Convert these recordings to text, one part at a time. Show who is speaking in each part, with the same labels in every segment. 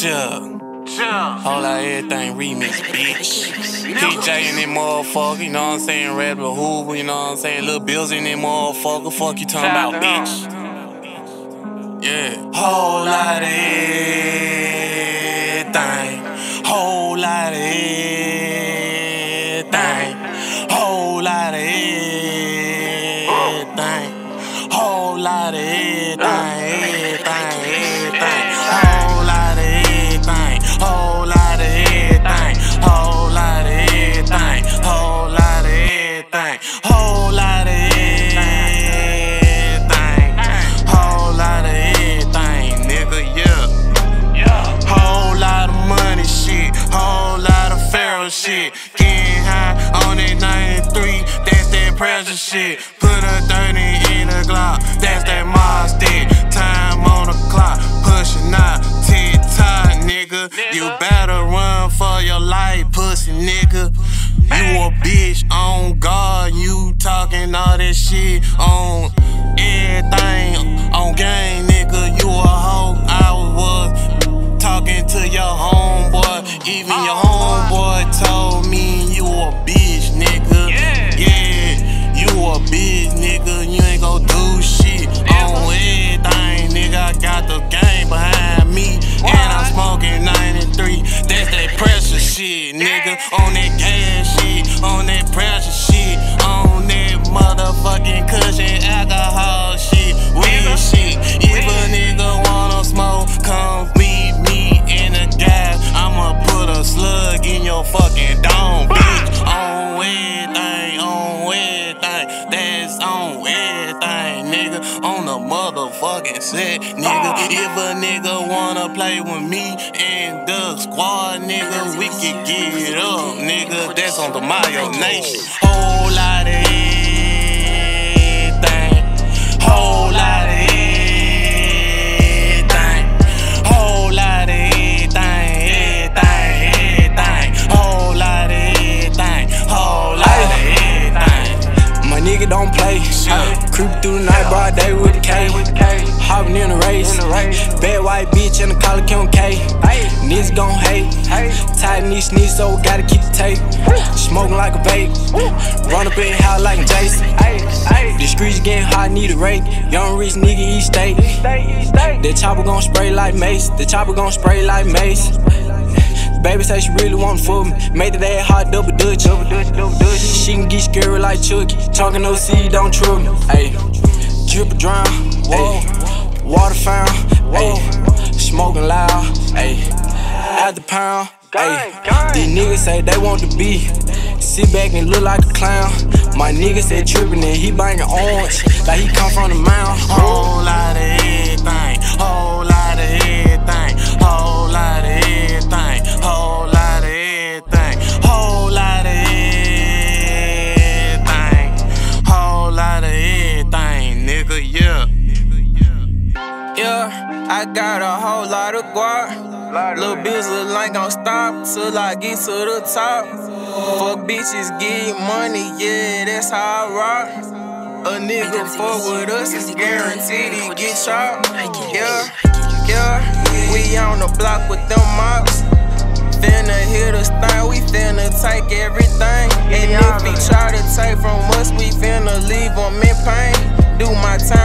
Speaker 1: Chill. Whole lot of everything remix, bitch. PJ in that motherfucker, you know what I'm saying? Red with Hoover, you know what I'm saying? Little Bills in that motherfucker, fuck you talking about, bitch. Yeah. Whole lot of everything. Whole lot of everything. Whole lot of everything. Whole lot of. Everything. 193, that's that pressure shit. Put a 30 in a Glock, that's that Mars stick. Time on the clock, pushing out, tick tock, nigga. You better run for your life, pussy nigga. You a bitch on guard, you talking all that shit on everything on game, nigga. You a hoe, I was talking to your homeboy, even your homeboy told me nigga. On that gas shit, on that motherfucking set, nigga. Ah. If a nigga wanna play with me and the squad, nigga, we can get up, nigga. That's on the Mayo Nation. Whole lot of everything, whole lot of everything, whole lot of everything, everything, everything, whole lot of everything, whole lot of everything.
Speaker 2: My nigga don't play. Creep through the night, broad day Knee sneeze, so gotta keep the tape. Smoking like a vape. Run up in house like Jason. The streets getting hot, need a rake. Young rich nigga, eat steak. The chopper gon' spray like mace. The chopper gon' spray like mace. Baby say she really want for me. Made that ass hot double dutch. She can get scary like Chucky. Talking no seed, don't trip me. Ayy, drip drown. Whoa, water fountain. Ayy, smoking loud. Ayy, at the pound. Ayy, these niggas say they want to be. Sit back and look like a clown. My nigga said trippin' and he bangin' orange like he come from the mound.
Speaker 1: Whole lot of everything, whole lot of everything, whole lot of everything, whole lot of everything, whole lot of everything, whole lot of everything, nigga, yeah.
Speaker 3: Yeah, I got a whole lot of guap. Little bills look like gon' stop till I get to the top. Fuck bitches, get money, yeah, that's how I rock. A nigga fuck with us is guaranteed he get shot. Yeah, yeah, we on the block with them mops. Finna hit us thing, we finna take everything. And if he try to take from us, we finna leave him in pain. Do my time,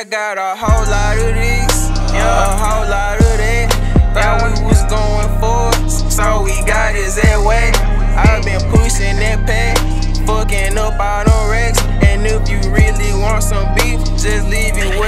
Speaker 3: I got a whole lot of this, yeah, a whole lot of that. Thought we was going for so we got his that way. i been pushing that pack, fucking up all them racks. And if you really want some beef, just leave it.